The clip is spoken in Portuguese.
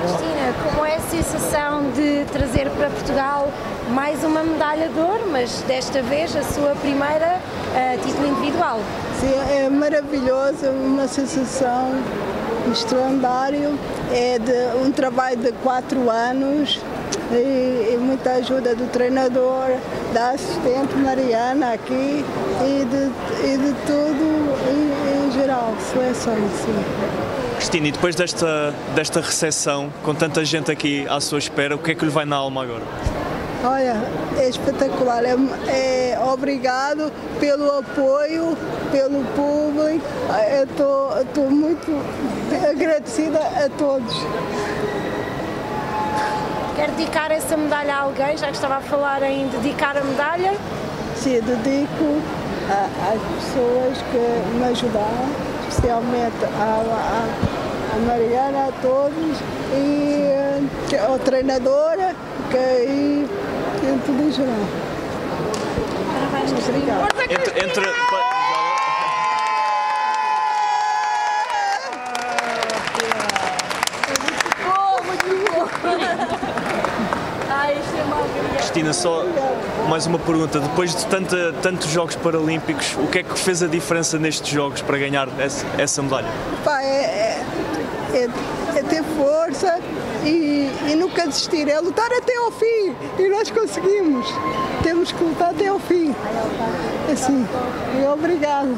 Cristina, como é a sensação de trazer para Portugal mais uma medalha de ouro, mas desta vez a sua primeira uh, título individual? Sim, é maravilhoso, uma sensação extraordinária. É de um trabalho de quatro anos e, e, muita ajuda do treinador, da assistente Mariana aqui e de, e de tudo em, em geral, seleções. Sim. Cristina, e depois desta, desta recepção, com tanta gente aqui à sua espera, o que é que lhe vai na alma agora? Olha, é espetacular. É, é, obrigado pelo apoio, pelo público. Estou muito agradecida a todos. Quer dedicar essa medalha a alguém, já que estava a falar em dedicar a medalha? Sim, dedico às pessoas que me ajudaram, especialmente a, a, a Mariana, a todos, e ao treinador, que aí tudo em geral. Parabéns, Obrigada. Entre, entre... Cristina, só mais uma pergunta. Depois de tanta, tantos Jogos Paralímpicos, o que é que fez a diferença nestes Jogos para ganhar essa, essa medalha? Pá, é, é, é, ter força e, e, nunca desistir, é lutar até ao fim. E nós conseguimos. Temos que lutar até ao fim. Assim, e obrigado.